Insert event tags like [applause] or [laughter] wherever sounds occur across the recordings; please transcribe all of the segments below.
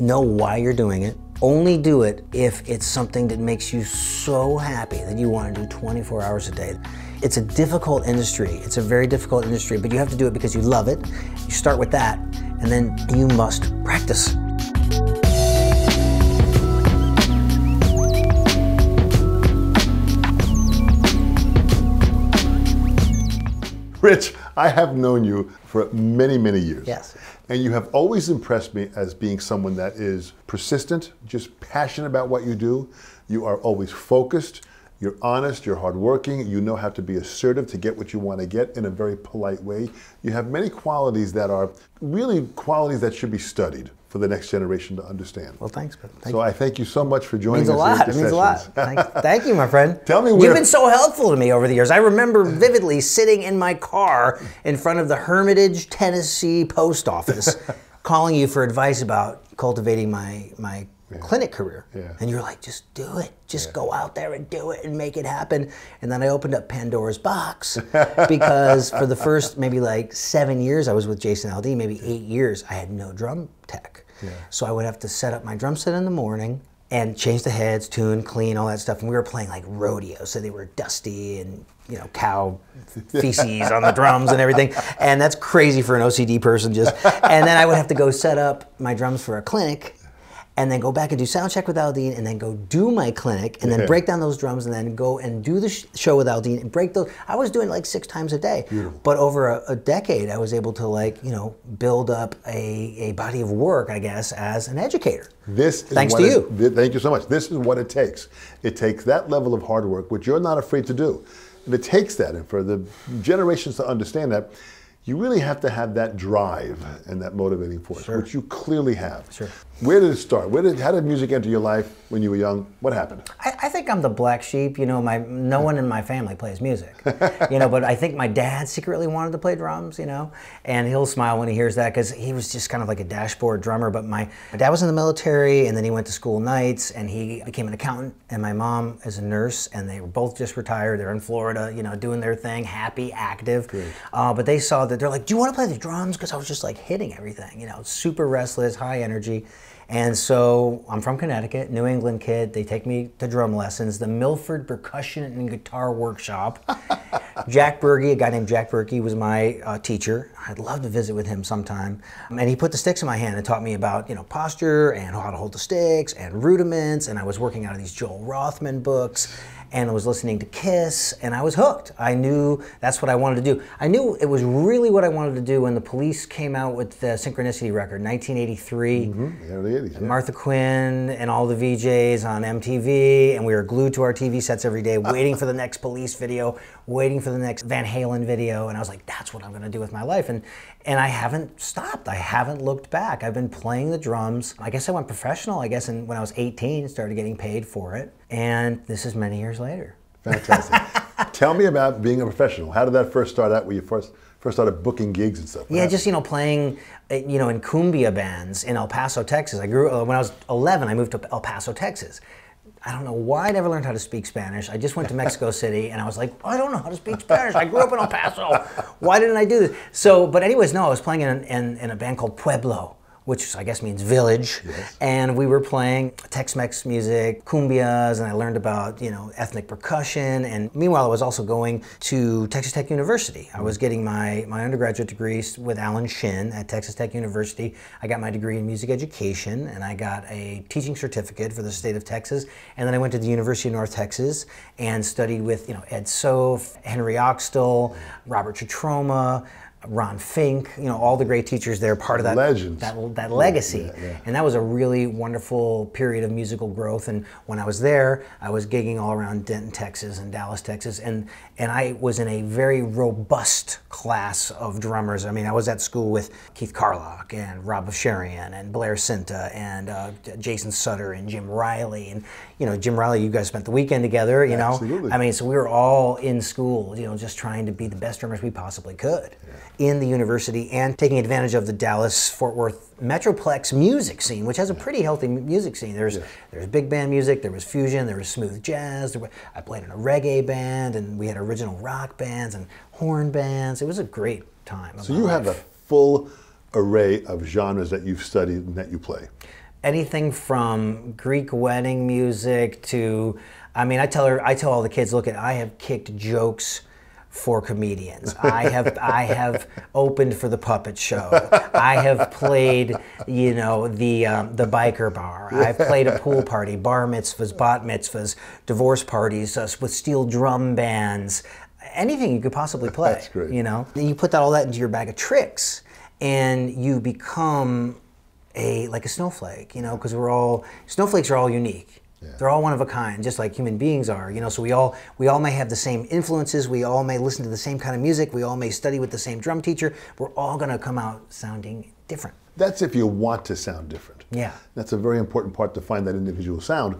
know why you're doing it. Only do it if it's something that makes you so happy that you want to do 24 hours a day. It's a difficult industry. It's a very difficult industry, but you have to do it because you love it. You start with that, and then you must practice. Rich, I have known you for many, many years. Yes. And you have always impressed me as being someone that is persistent, just passionate about what you do. You are always focused. You're honest, you're hardworking, you know how to be assertive to get what you want to get in a very polite way. You have many qualities that are really qualities that should be studied for the next generation to understand. Well, thanks, but thank so you. I thank you so much for joining means a us. lot. It means a lot. Thank, [laughs] thank, you, my friend. Tell me You've been so helpful to me over the years. I remember vividly sitting in my car in front of the Hermitage, Tennessee post office, [laughs] calling you for advice about cultivating my my clinic career. Yeah. And you're like, just do it. Just go out there and do it and make it happen. And then I opened up Pandora's box [laughs] because for the first maybe like seven years I was with Jason Aldean, maybe eight years, I had no drum tech. So I would have to set up my drum set in the morning and change the heads, tune, clean, all that stuff. And we were playing like rodeo, so they were dusty and you know cow [laughs] feces on the drums and everything. And that's crazy for an OCD person. Just and then I would have to go set up my drums for a clinic. And then go back and do sound check with Aldean, and then go do my clinic, and then Yeah. break down those drums, and then go and do the sh- show with Aldean, and break those. I was doing like six times a day. But over a, a decade, I was able to like you know build up a, a body of work, I guess, as an educator. This is Thanks what to it- you. th- thank you so much. This is what it takes. It takes that level of hard work, which you're not afraid to do. And it takes that. And for the generations to understand that, you really have to have that drive and that motivating force, which you clearly have. Sure. Where did it start? Where did how did music enter your life when you were young? What happened? I, I think I'm the black sheep. You know, my no one in my family plays music. you know, but I think my dad secretly wanted to play drums. You know, and he'll smile when he hears that because he was just kind of like a dashboard drummer. But my, my dad was in the military, and then he went to school nights, and he became an accountant. And my mom is a nurse, and they were both just retired. They're in Florida, you know, doing their thing, happy, active. Uh, but they saw that they're like, "Do you want to play the drums?" Because I was just like hitting everything. You know, super restless, high energy. And so I'm from Connecticut, New England kid. They take me to drum lessons, the Milford Percussion and Guitar Workshop. [laughs] Jack Berge, a guy named Jack Berge, was my uh, teacher. I'd love to visit with him sometime. And he put the sticks in my hand and taught me about you know posture and how to hold the sticks and rudiments. And I was working out of these Joel Rothman books and I was listening to Kiss, and I was hooked. I knew that's what I wanted to do. I knew it was really what I wanted to do when the police came out with the Synchronicity record, 1983. Mm-hmm. Yeah, the 80s. yeah. Martha Quinn and all the VJs on MTV, and we were glued to our TV sets every day, [laughs] waiting for the next police video, waiting for the next Van Halen video, and I was like, that's what I'm gonna do with my life. And and I haven't stopped. I haven't looked back. I've been playing the drums. I guess I went professional, I guess, in, when I was 18, started getting paid for it. And this is many years later. Fantastic. [laughs] Tell me about being a professional. How did that first start out? When you first first started booking gigs and stuff? Yeah, just you know, playing, uh, you know, in cumbia bands in El Paso, Texas. I grew uh, when I was 11. I moved to El Paso, Texas. I don't know why I never learned how to speak Spanish. I just went to Mexico [laughs] City and I was like, I don't know how to speak Spanish. I grew up in El Paso. [laughs] Why didn't I do this? So, but anyways, no, I was playing in, in, in a band called Pueblo. Which I guess means village, and we were playing Tex-Mex music, cumbias, and I learned about you know ethnic percussion. And meanwhile, I was also going to Texas Tech University. I was mm-hmm. getting my my undergraduate degree with Alan Shinn at Texas Tech University. I got my degree in music education, and I got a teaching certificate for the state of Texas. And then I went to the University of North Texas and studied with you know Ed Soph, Henry Oxtel, Robert Schietroma. Ron Fink, you know, all the great teachers there, part of that Legends. that, that legacy. yeah, yeah. And that was a really wonderful period of musical growth. And when I was there, I was gigging all around Denton, Texas and Dallas, Texas. And, and I was in a very robust class of drummers. I mean, I was at school with Keith Carlock and Rob Sherian and Blair Sinta and uh, Jason Sutter and Jim Riley. And, you know, Jim Riley, you guys spent the weekend together, you know. Absolutely. I mean, so we were all in school, you know, just trying to be the best drummers we possibly could in the university and taking advantage of the Dallas Fort Worth Metroplex music scene, which has a pretty healthy music scene. There's there's big band music, there was fusion, there was smooth jazz. There were, I played in a reggae band, and we had original rock bands and horn bands. It was a great time. So you have a full array of genres that you've studied and that you play. anything from Greek wedding music to, I mean, I tell her, I tell all the kids, look at, I have kicked jokes for comedians. I have I have opened for the puppet show. I have played, you know, the um, the biker bar. I've played a pool party, bar mitzvahs, bat mitzvahs, divorce parties uh, with steel drum bands. Anything you could possibly play. That's great. You know, you put that all that into your bag of tricks, and you become a like a snowflake. You know, because we're all snowflakes are all unique. They're all one of a kind, just like human beings are. You know, so we all we all may have the same influences. We all may listen to the same kind of music. We all may study with the same drum teacher. We're all going to come out sounding different. That's if you want to sound different. Yeah. That's a very important part to find that individual sound,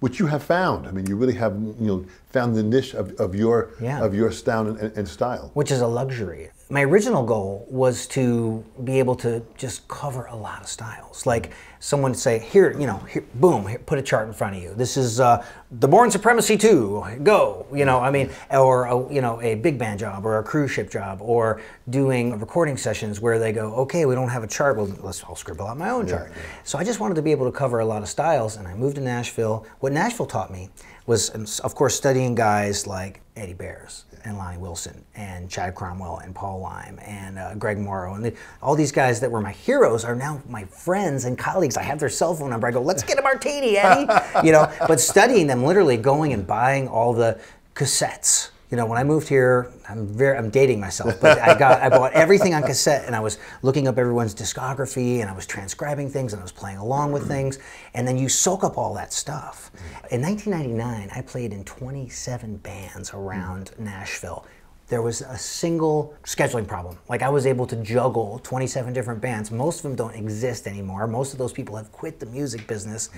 which you have found. I mean, you really have you know found the niche of, of your Yeah. of your sound and, and style. which is a luxury. My original goal was to be able to just cover a lot of styles. Like someone say, "Here, you know, here, boom, here, put a chart in front of you. This is uh, the Bourne Supremacy Two. Go." You know, I mean, or a, you know, a big band job or a cruise ship job or doing recording sessions where they go, "Okay, we don't have a chart. Well, let's I'll scribble out my own chart." So I just wanted to be able to cover a lot of styles, and I moved to Nashville. What Nashville taught me was, of course, studying guys like Eddie Bayers and Lonnie Wilson and Chad Cromwell and Paul Leim and uh, Greg Morrow and the, all these guys that were my heroes are now my friends and colleagues. I have their cell phone number. I go, let's get a martini, Eddie. you know, but studying them, literally going and buying all the cassettes. You know, when I moved here, I'm very, I'm dating myself, but I got, I bought everything on cassette, and I was looking up everyone's discography, and I was transcribing things, and I was playing along with things, and then you soak up all that stuff. In 1999, I played in 27 bands around Nashville. There was a single scheduling problem. Like I was able to juggle 27 different bands. Most of them don't exist anymore. Most of those people have quit the music business.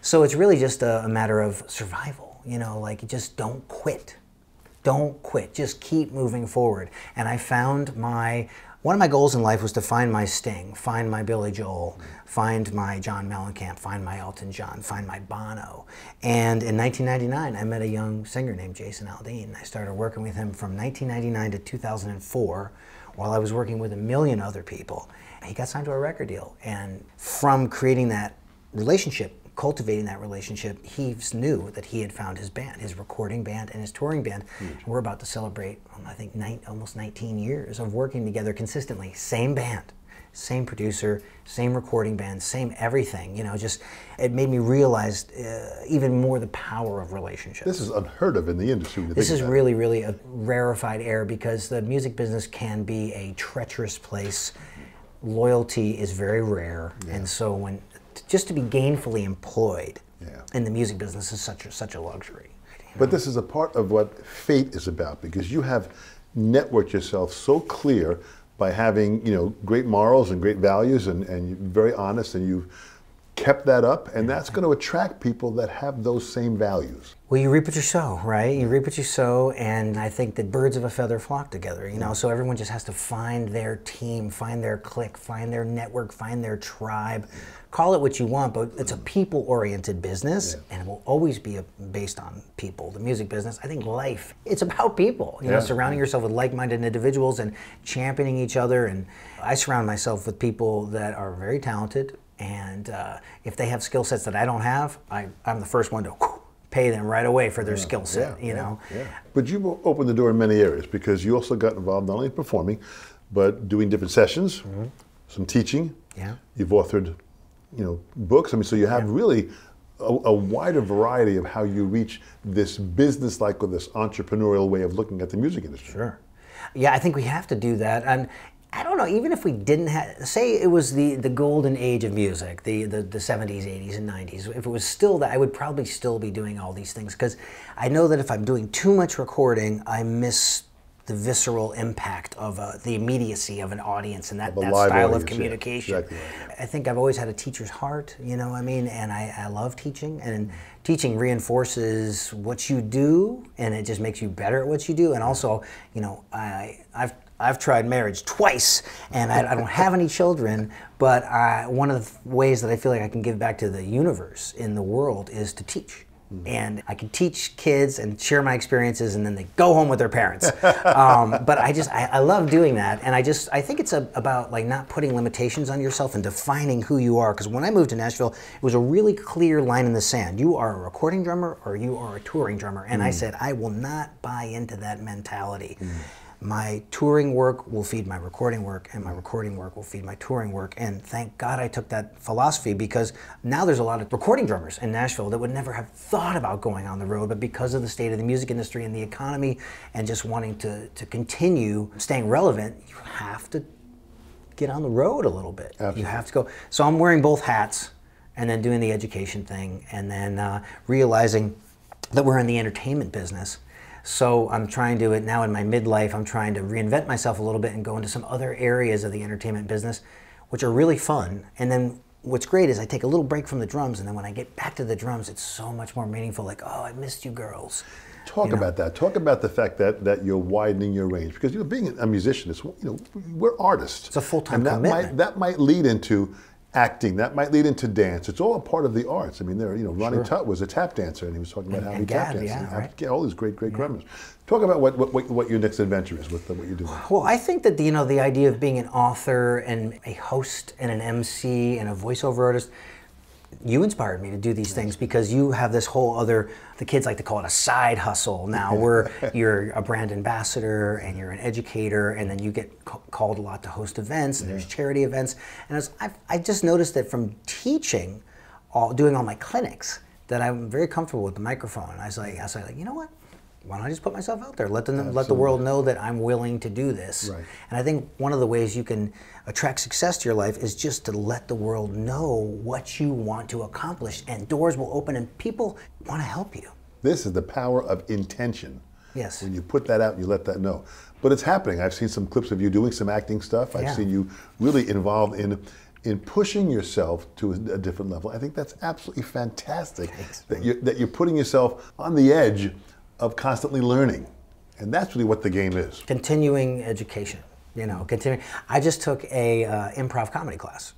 So it's really just a, a matter of survival. You know, like just don't quit don't quit just keep moving forward. And i found my one of my goals in life was to find my sting find my billy joel find my john mellencamp find my elton john find my bono. And in 1999 i met a young singer named jason aldean. I started working with him from 1999 to 2004 while i was working with a million other people. He got signed to a record deal. And from creating that relationship cultivating that relationship, he knew that he had found his band, his recording band and his touring band. And we're about to celebrate, um, I think, nine, almost 19 years of working together consistently. Same band, same producer, same recording band, same everything. You know, just it made me realize uh, even more the power of relationships. This is unheard of in the industry. This is really, really a rarefied air because the music business can be a treacherous place. Loyalty is very rare, and so when just to be gainfully employed Yeah. in the music business is such a, such a luxury. But this is a part of what fate is about because you have networked yourself so clear by having you know great morals and great values and, and you're very honest and you've kept that up and that's going to attract people that have those same values. Well, you reap what you sow, right? You reap what you sow, and I think that birds of a feather flock together. You know, so everyone just has to find their team, find their clique, find their network, find their tribe. Call it what you want, but it's a people-oriented business, and it will always be a, based on people. The music business, I think, life, it's about people. You know, surrounding yourself with like-minded individuals and championing each other. And I surround myself with people that are very talented, and uh, if they have skill sets that I don't have, I, I'm the first one to pay them right away for their skill set. you know. But you opened the door in many areas because you also got involved not only in performing, but doing different sessions, some teaching. Yeah. You've authored, you know, books. I mean, so you have really a, a wider variety of how you reach this business-like or this entrepreneurial way of looking at the music industry. Sure. Yeah, I think we have to do that. And I don't know, even if we didn't have, say it was the, the golden age of music, the, the, the 70s, 80s, and 90s, if it was still that, I would probably still be doing all these things because I know that if I'm doing too much recording, I miss the visceral impact of uh, the immediacy of an audience and that, that style audience, of yeah, communication. exactly. I think I've always had a teacher's heart, you know what I mean? And I, I love teaching, and teaching reinforces what you do, and it just makes you better at what you do. And also, you know, I, I've, I've tried marriage twice, and I, I don't have any children, but I, one of the ways that I feel like I can give back to the universe in the world is to teach. and I can teach kids and share my experiences, and then they go home with their parents. [laughs] um, but I just I, I, love doing that, and I just I think it's a, about like not putting limitations on yourself and defining who you are. Because when I moved to Nashville, it was a really clear line in the sand. You are a recording drummer or you are a touring drummer, and mm. I said I will not buy into that mentality. Mm my touring work will feed my recording work and my recording work will feed my touring work. And thank god i took that philosophy because now there's a lot of recording drummers in nashville that would never have thought about going on the road but because of the state of the music industry and the economy and just wanting to, to continue staying relevant you have to get on the road a little bit. Absolutely. you have to go. So i'm wearing both hats and then doing the education thing and then uh, realizing that we're in the entertainment business so I'm trying to, it now in my midlife, I'm trying to reinvent myself a little bit and go into some other areas of the entertainment business, which are really fun. And then what's great is I take a little break from the drums, and then when I get back to the drums, it's so much more meaningful. Like, oh, I missed you girls. Talk you know? about that. Talk about the fact that, that you're widening your range because you know being a musician is you know we're artists. It's a full time commitment. Might, that might lead into acting. That might lead into dance. It's all a part of the arts. I mean, there, you know, Ronnie sure. Tutt was a tap dancer, and he was talking about and, how he tap danced. Yeah, right. all these great, great yeah. drummers. Talk about what, what, what your next adventure is with uh, what you're doing. Well, I think that the, you know the idea of being an author and a host and an MC and a voiceover artist you inspired me to do these things because you have this whole other the kids like to call it a side hustle now [laughs] where you're a brand ambassador and you're an educator and then you get called a lot to host events and yeah. there's charity events and was, I've, I just noticed that from teaching all doing all my clinics that I'm very comfortable with the microphone I was like I was like you know what why don't I just put myself out there? Let them Absolutely. let the world know that I'm willing to do this. Right. And I think one of the ways you can attract success to your life is just to let the world know what you want to accomplish, and doors will open, and people want to help you. This is the power of intention. Yes. When you put that out, you let that know. But it's happening. I've seen some clips of you doing some acting stuff. I've yeah. seen you really involved in in pushing yourself to a, different level. I think that's absolutely fantastic Thanks, that you're, that you're putting yourself on the edge of constantly learning. And that's really what the game is. Continuing education. You know, continuing. I just took a uh, improv comedy class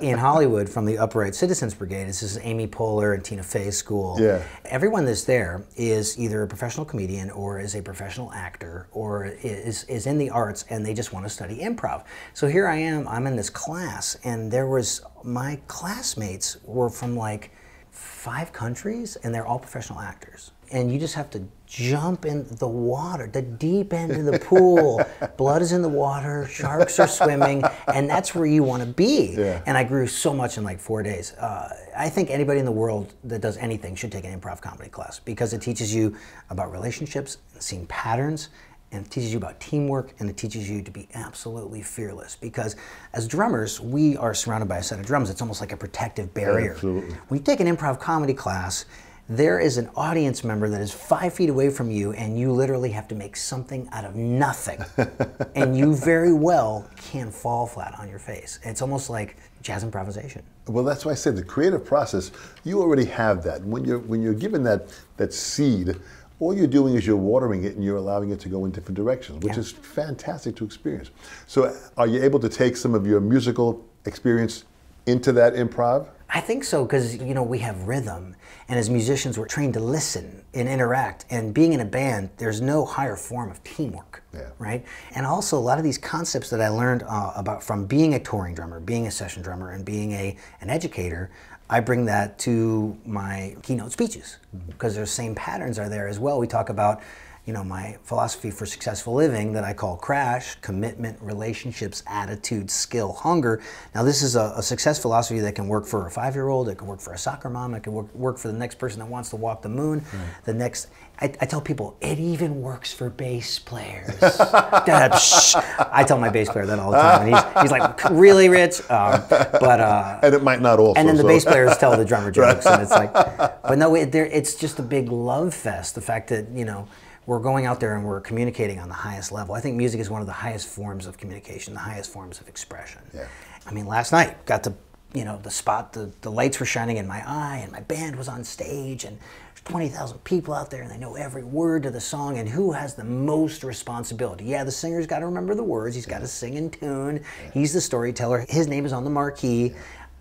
in Hollywood from the Upright Citizens Brigade. This is Amy Poehler and Tina Fey's school. Yeah. Everyone that's there is either a professional comedian or is a professional actor or is, is in the arts and they just want to study improv. So here I am, I'm in this class and there was, my classmates were from like five countries and they're all professional actors and you just have to jump in the water, the deep end of the pool. [laughs] Blood is in the water, sharks are swimming, and that's where you want to be. Yeah. And I grew so much in like four days. Uh, I think anybody in the world that does anything should take an improv comedy class because it teaches you about relationships, and seeing patterns, and it teaches you about teamwork and it teaches you to be absolutely fearless because as drummers we are surrounded by a set of drums it's almost like a protective barrier absolutely. when you take an improv comedy class there is an audience member that is five feet away from you, and you literally have to make something out of nothing. [laughs] and you very well can fall flat on your face. It's almost like jazz improvisation. Well, that's why I said the creative process, you already have that. When you're, when you're given that, that seed, all you're doing is you're watering it and you're allowing it to go in different directions, which yeah. is fantastic to experience. So, are you able to take some of your musical experience into that improv? I think so because you know we have rhythm, and as musicians we're trained to listen and interact. And being in a band, there's no higher form of teamwork, yeah. right? And also a lot of these concepts that I learned uh, about from being a touring drummer, being a session drummer, and being a an educator. I bring that to my keynote speeches because mm-hmm. those same patterns are there as well. We talk about you know, my philosophy for successful living that I call CRASH, commitment, relationships, attitude, skill, hunger. Now this is a, a success philosophy that can work for a five-year-old, it can work for a soccer mom, it can work, work for the next person that wants to walk the moon, right. the next, I, I, tell people, it even works for bass players. [laughs] I tell my bass player that all the time, and he's, he's like, really, Rich? Um, but, uh, and it might not also. And then the so. bass players tell the drummer jokes, right. and it's like, [laughs] but no, it, it's just a big love fest, the fact that, you know, we're going out there and we're communicating on the highest level. I think music is one of the highest forms of communication, the highest forms of expression. Yeah. I mean, last night got to, you know, the spot, the, the lights were shining in my eye and my band was on stage and there's 20,000 people out there and they know every word to the song and who has the most responsibility? Yeah, the singer's got to remember the words, he's got to sing in tune, he's the storyteller, his name is on the marquee,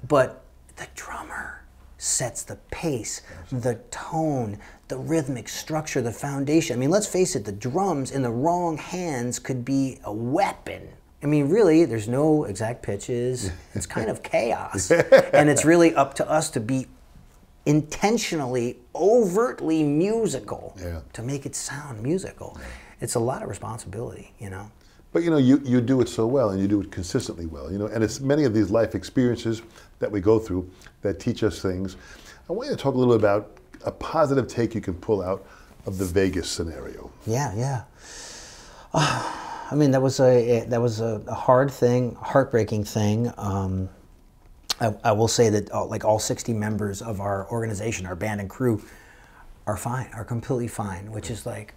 but the drummer sets the pace, the tone, the rhythmic structure, the foundation. I mean, let's face it, the drums in the wrong hands could be a weapon. I mean, really, there's no exact pitches. [laughs] It's kind of chaos. and it's really up to us to be intentionally, overtly musical Yeah. to make it sound musical. It's a lot of responsibility, you know? But you know, you, you do it so well and you do it consistently well, you know, and it's many of these life experiences that we go through that teach us things. I want you to talk a little about a positive take you can pull out of the Vegas scenario. Yeah, yeah. Ah, [sighs] I mean, that was a that was a, a hard thing, heartbreaking thing. Um, I, I will say that uh, like all 60 members of our organization, our band and crew, are fine, are completely fine, which is like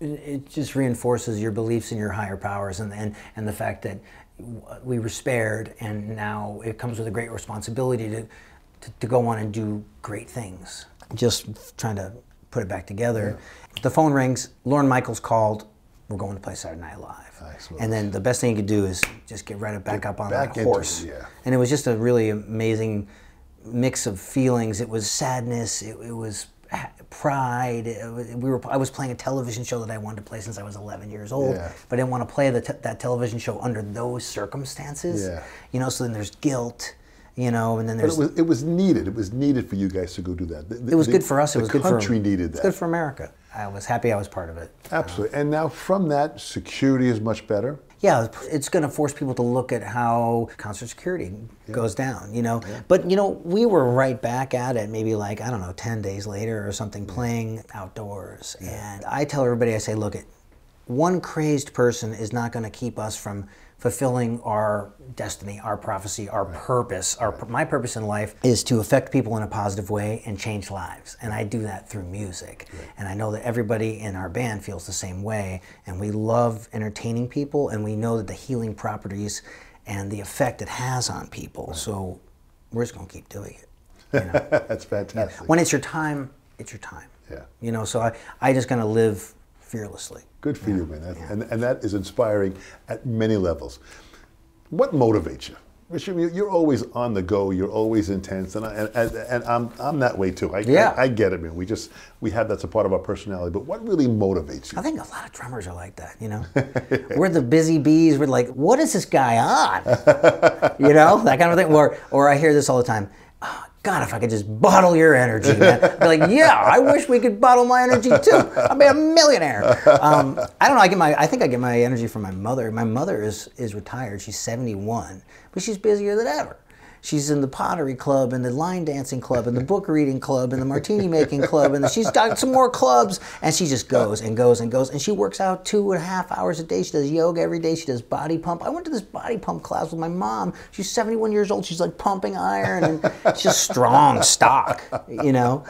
it- it just reinforces your beliefs in your higher powers and, and, and the fact that we were spared and now it comes with a great responsibility to, to, to go on and do great things. Just trying to put it back together. The phone rings, Lorne Michaels called, we're going to play Saturday Night Live. Nice. And then the best thing you could do is just get right back up on back that into it, horse. yeah. And it was just a really amazing mix of feelings. It was sadness. It, it was pride. It we were. I was playing a television show that I wanted to play since I was 11 years old, Yeah. but I didn't want to play the that television show under those circumstances. Yeah. You know. So then there's guilt. You know, and then there's. it was, it was needed. It was needed for you guys to go do that. The- it was the- good for us. It the was good country for needed It's that. good for America. I was happy I was part of it. Absolutely. And now from that, security is much better. Yeah, it's going to force people to look at how concert security goes down, you know. But, you know, we were right back at it maybe like, I don't know, 10 days later or something, playing outdoors. And I tell everybody, I say, look, it, one crazed person is not going to keep us from fulfilling our destiny, our prophecy, our purpose. Our my purpose in life is to affect people in a positive way and change lives, and I do that through music. And I know that everybody in our band feels the same way, and we love entertaining people, and we know that the healing properties and the effect it has on people. So we're just going to keep doing it. You know? [laughs] That's fantastic. when it's your time, it's your time. Yeah. You know, so I I just going to live fearlessly. Good for you, man. That, and, and that is inspiring at many levels. What motivates you? Richard, you- you're always on the go. You're always intense, and I, and, and, and I'm I'm that way too. I, Yeah. I, I get it, man. We just we have that's a part of our personality. But what really motivates you? I think a lot of drummers are like that, you know. [laughs] we're the busy bees. We're like, what is this guy on? you know, that kind of thing. Or, or I hear this all the time. "Oh, God, if I could just bottle your energy, man. I'd be like, yeah, I wish we could bottle my energy too. I'd be a millionaire. Um, I don't know. I get my. I think I get my energy from my mother. My mother is is retired. She's 71, but she's busier than ever. She's in the pottery club and the line dancing club and the book reading club and the martini making club and she's got some more clubs and she just goes and goes and goes and she works out two and a half hours a day. She does yoga every day. She does body pump. I went to this body pump class with my mom. She's 71 years old. She's like pumping iron and she's just strong stock, you know.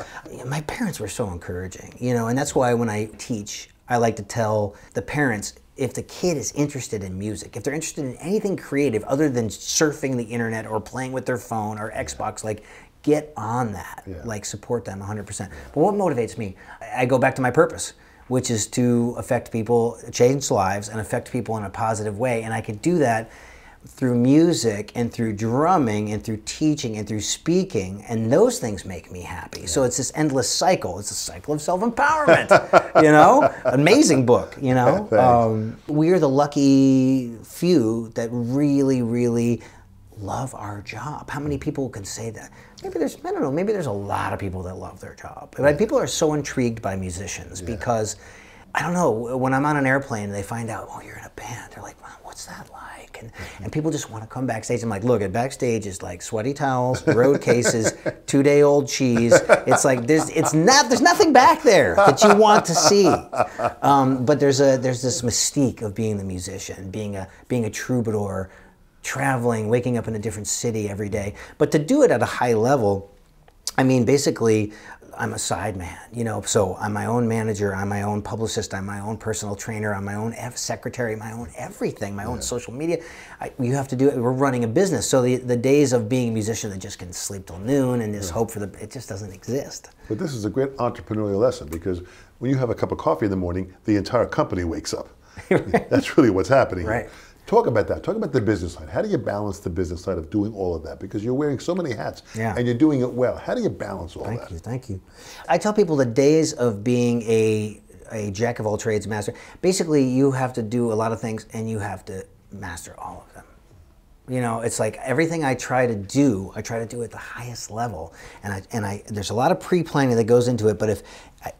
My parents were so encouraging, you know, and that's why when I teach, I like to tell the parents if the kid is interested in music, if they're interested in anything creative other than surfing the internet or playing with their phone or Xbox, like get on that. Like support them 100%. But what motivates me? I I go back to my purpose, which is to affect people, change lives, and affect people in a positive way. And I could do that through music and through drumming and through teaching and through speaking and those things make me happy. So it's this endless cycle. It's a cycle of self-empowerment you know? [laughs] Amazing book you know? [laughs] Um, we're the lucky few that really really love our job. How many people can say that? Maybe there's i don't know maybe there's a lot of people that love their job. But people are so intrigued by musicians because I don't know. When I'm on an airplane and they find out, oh, you're in a band, they're like, what's that like? And, and people just want to come backstage. I'm like, look, at backstage is like sweaty towels, road cases, [laughs] two day old cheese. It's like there's it's not there's nothing back there that you want to see. Um, but there's a there's this mystique of being the musician, being a being a troubadour, traveling, waking up in a different city every day. But to do it at a high level, I mean, basically, I'm a side man, you know. So I'm my own manager, I'm my own publicist, I'm my own personal trainer, I'm my own F secretary, my own everything, my own social media. I, you have to do it. We're running a business, so the, the days of being a musician that just can sleep till noon and just hope for the it just doesn't exist. But this is a great entrepreneurial lesson because when you have a cup of coffee in the morning, the entire company wakes up. [laughs] That's really what's happening. here. Talk about that. Talk about the business side. How do you balance the business side of doing all of that? Because you're wearing so many hats Yeah. and you're doing it well. How do you balance all Thank that? you, thank you. I tell people the days of being a a jack of all trades master. Basically, you have to do a lot of things and you have to master all of them. You know, it's like everything I try to do, I try to do at the highest level, and I and I there's a lot of pre-planning that goes into it. But if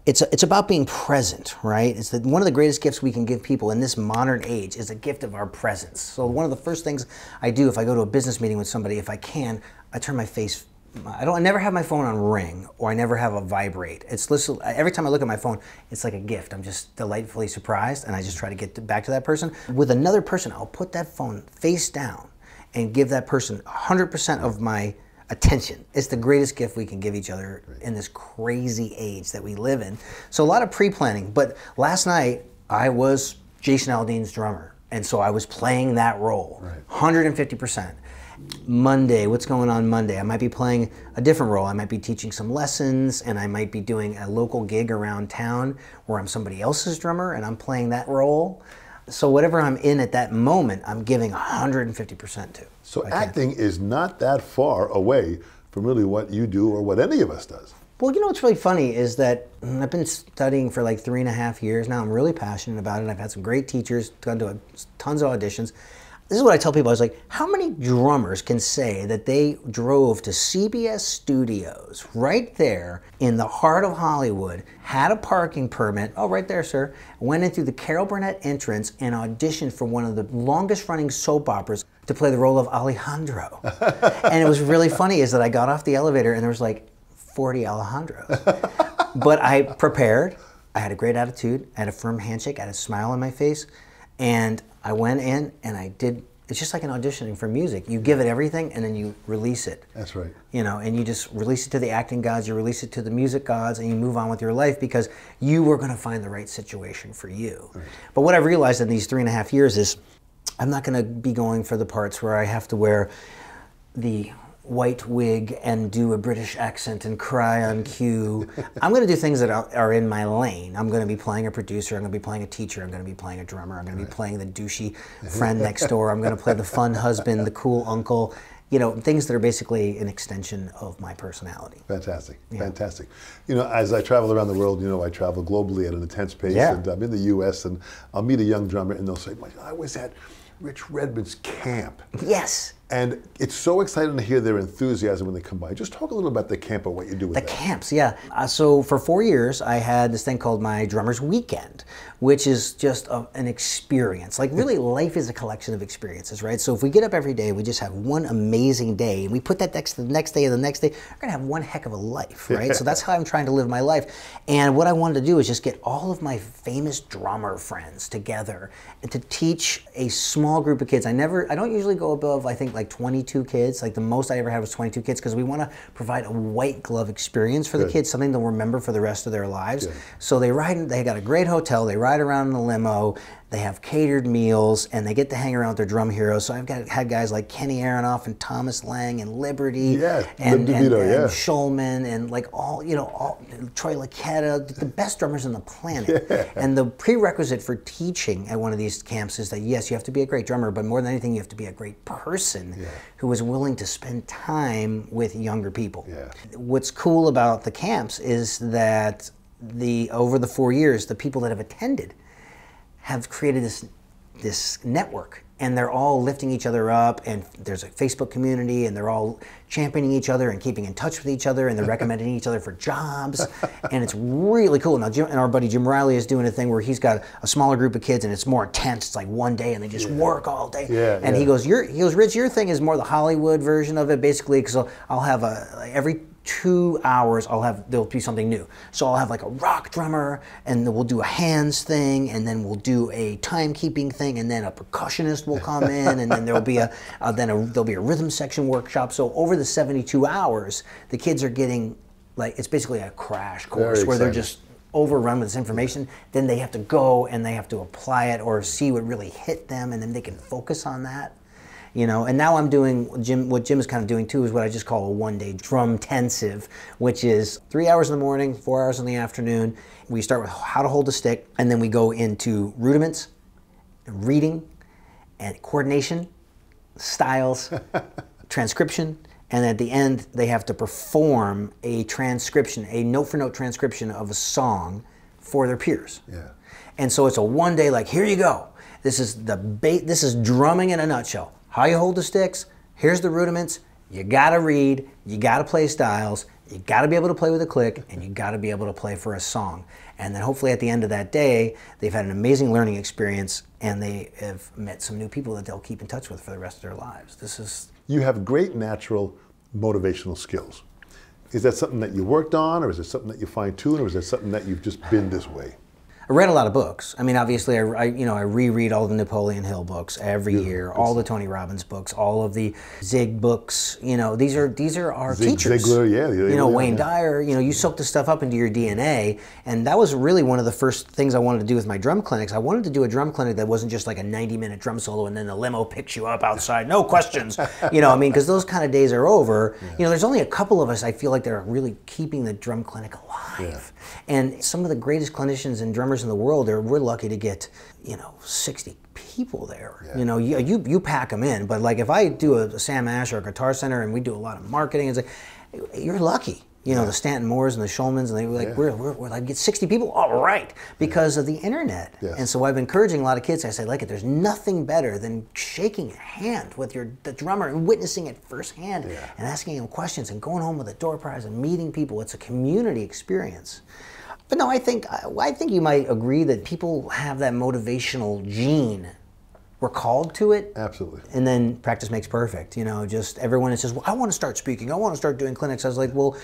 it's it's about being present, right? It's the, one of the greatest gifts we can give people in this modern age is a gift of our presence. So one of the first things I do if I go to a business meeting with somebody, if I can, I turn my face. I don't. I never have my phone on ring, or I never have a vibrate. It's listen, every time I look at my phone, it's like a gift. I'm just delightfully surprised, and I just try to get to, back to that person. With another person, I'll put that phone face down and give that person 100% of my attention. It's the greatest gift we can give each other in this crazy age that we live in. So a lot of pre-planning, but last night I was Jason Aldean's drummer, and so I was playing that role 150%. Monday, what's going on Monday? I might be playing a different role. I might be teaching some lessons and I might be doing a local gig around town where I'm somebody else's drummer and I'm playing that role. So whatever I'm in at that moment, I'm giving 150% to. So I acting is not that far away from really what you do or what any of us does. Well, you know what's really funny is that mm, I've been studying for like three and a half years now. I'm really passionate about it. I've had some great teachers, gone to a, tons of auditions. This is what I tell people. I was like, how many drummers can say that they drove to CBS Studios right there in the heart of Hollywood, had a parking permit, oh, right there, sir, went in through the Carol Burnett entrance and auditioned for one of the longest running soap operas to play the role of Alejandro. [laughs] and it was really funny is that I got off the elevator and there was like 40 Alejandros. [laughs] but I prepared. I had a great attitude. I had a firm handshake. I had a smile on my face. And I went in and I did. It's just like an auditioning for music. You give it everything and then you release it. That's right. You know, and you just release it to the acting gods, you release it to the music gods, and you move on with your life because you were going to find the right situation for you. But what I've realized in these three and a half years is I'm not going to be going for the parts where I have to wear the white wig and do a British accent and cry on cue. I'm going to do things that are, in my lane. I'm going to be playing a producer. I'm going to be playing a teacher. I'm going to be playing a drummer. I'm going to be playing the douchey friend next door. I'm going to play the fun husband, the cool uncle. You know, things that are basically an extension of my personality. Fantastic, fantastic. You know, as I travel around the world, you know, I travel globally at an intense pace, Yeah. and I'm in the U.S. and I'll meet a young drummer, and they'll say, I was at Rich Redmond's camp." Yes. And it's so exciting to hear their enthusiasm when they come by. Just talk a little about the camp and what you do with The that. camps, yeah. Uh, so for four years, I had this thing called my drummer's weekend, which is just a, an experience. Like really, life is a collection of experiences, right? So if we get up every day, we just have one amazing day, and we put that next to the next day and the next day, we're gonna have one heck of a life, right? so that's how I'm trying to live my life. And what I wanted to do is just get all of my famous drummer friends together and to teach a small group of kids. I never, I don't usually go above, I think like 22 kids. Like the most I ever had was 22 kids because we want to provide a white glove experience for the kids, something they'll remember for the rest of their lives. So they ride, they got a great hotel, they ride around in the limo, they have catered meals, and they get to hang around with their drum heroes. So I've got had guys like Kenny Aronoff and Thomas Lang and Liberty Yeah, and, Lib and, DeVitto, and yeah. Schulman and like all, you know, all, Troy Luccketta, the best drummers on the planet. And the prerequisite for teaching at one of these camps is that yes, you have to be a great drummer, but more than anything, you have to be a great person who is willing to spend time with younger people. Yeah. What's cool about the camps is that the over the four years, the people that have attended have created this this network and they're all lifting each other up and there's a facebook community and they're all championing each other and keeping in touch with each other and they're [laughs] recommending each other for jobs and it's really cool. Now jim and our buddy jim riley is doing a thing where he's got a smaller group of kids and it's more intense. It's like one day and they just work all day. Yeah, and he yeah. goes your he goes rich your thing is more the hollywood version of it basically because I'll, I'll have a like every two hours I'll have there'll be something new. So I'll have like a rock drummer and then we'll do a hands thing and then we'll do a timekeeping thing and then a percussionist will come [laughs] in and then there'll be a uh, then a, there'll be a rhythm section workshop. So over the 72 hours the kids are getting like it's basically a crash course where they're just overrun with this information then they have to go and they have to apply it or see what really hit them and then they can focus on that you know and now i'm doing jim what jim is kind of doing too is what i just call a one day drum tensive which is three hours in the morning four hours in the afternoon we start with how to hold a stick and then we go into rudiments reading and coordination, styles, [laughs] transcription, and at the end they have to perform a transcription, a note for note transcription of a song for their peers. Yeah. And so it's a one day like here you go. This is the bait. This is drumming in a nutshell. How you hold the sticks. Here's the rudiments. You got to read. You got to play styles. You got to be able to play with a click, and you got to be able to play for a song. And then hopefully at the end of that day, they've had an amazing learning experience, and they have met some new people that they'll keep in touch with for the rest of their lives. This is You have great natural motivational skills. Is that something that you worked on, or is it something that you fine tune, or is it something that you've just been this way? I read a lot of books. I mean, obviously, I, I, you know I reread all the Napoleon Hill books every year, all the Tony Robbins books, all of the Zig books. You know, these are these are our Zig teachers. Ziglar, yeah, yeah, You know, yeah, Wayne yeah. Dyer. You know, you soak this stuff up into your DNA, and that was really one of the first things I wanted to do with my drum clinics. I wanted to do a drum clinic that wasn't just like a 90-minute drum solo and then the limo picks you up outside, no questions. [laughs] you know, I mean, because those kind of days are over. You know, there's only a couple of us I feel like they're really keeping the drum clinic alive. And some of the greatest clinicians and drummers in the world are we're lucky to get, you know, 60 people there. You know, you, you you pack them in, but like if I do a, Sam Ash or a Guitar Center and we do a lot of marketing, it's like you're lucky. You know, the Stanton Moores and the Schulmans, and they were like, Yeah. we're, we're, we're like, get 60 people? All right, because of the internet. Yes. And so I've been encouraging a lot of kids. I say, like it, there's nothing better than shaking a hand with your the drummer and witnessing it firsthand Yeah. and asking him questions and going home with a door prize and meeting people. It's a community experience. But no, I think I think you might agree that people have that motivational gene. We're called to it, Absolutely. and then practice makes perfect. You know, just everyone says, "Well, I want to start speaking. I want to start doing clinics." I was like, "Well,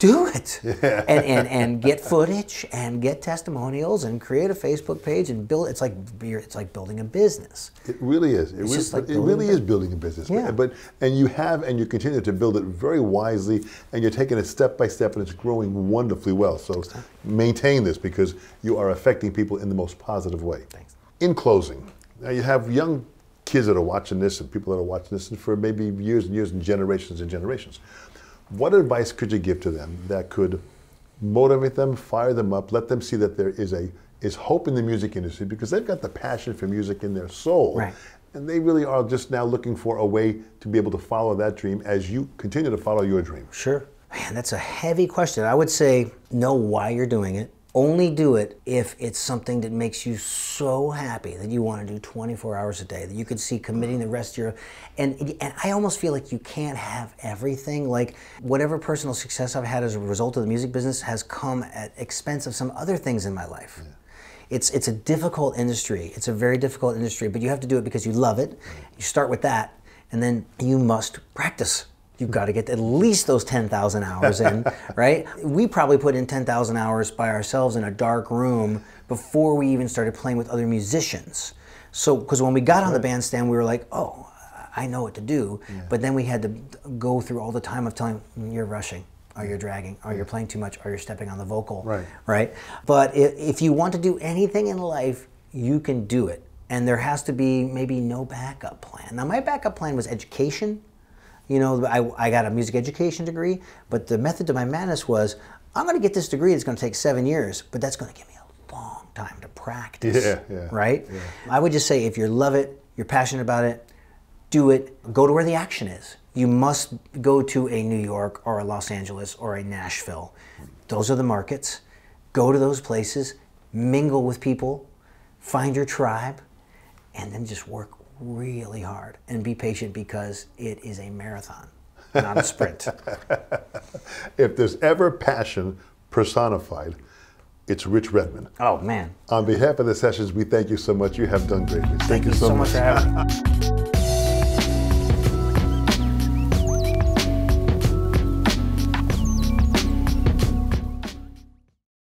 do it, [laughs] and, and and get footage and get testimonials and create a Facebook page and build. It's like it's like building a business. It really is. It, really, like it really is building a business. Yeah. But and you have and you continue to build it very wisely, and you're taking it step by step, and it's growing wonderfully well. So maintain this because you are affecting people in the most positive way. Thanks. In closing, now you have young kids that are watching this, and people that are watching this for maybe years and years and generations and generations. What advice could you give to them that could motivate them, fire them up, let them see that there is a is hope in the music industry because they've got the passion for music in their soul. Right. And they really are just now looking for a way to be able to follow that dream as you continue to follow your dream. Sure. Man, that's a heavy question. I would say know why you're doing it. Only do it if it's something that makes you so happy that you want to do 24 hours a day, that you could see committing the rest of your and and I almost feel like you can't have everything. Like whatever personal success I've had as a result of the music business has come at expense of some other things in my life. It's it's a difficult industry. It's a very difficult industry, but you have to do it because you love it. You start with that, and then you must practice. You've got to get at least those 10,000 hours in, [laughs] right? We probably put in 10,000 hours by ourselves in a dark room before we even started playing with other musicians. So, because when we got on the bandstand, we were like, oh, I know what to do. But then we had to go through all the time of telling, "Mm, you're rushing, or you're dragging, or you're playing too much, or you're stepping on the vocal Right. right? But if, if you want to do anything in life, you can do it. And there has to be maybe no backup plan. Now, my backup plan was education. You know, I, I got a music education degree, but the method to my madness was I'm going to get this degree that's going to take seven years, but that's going to give me a long time to practice. Yeah, yeah, Right? I would just say if you love it, you're passionate about it, do it, go to where the action is. You must go to a New York or a Los Angeles or a Nashville. Those are the markets. Go to those places, mingle with people, find your tribe, and then just work really hard and be patient because it is a marathon, not a sprint. [laughs] If there's ever passion personified, it's Rich Redmond. oh man. On behalf of the sessions, we thank you so much. You have done greatly. Thank you so much for having me. [laughs]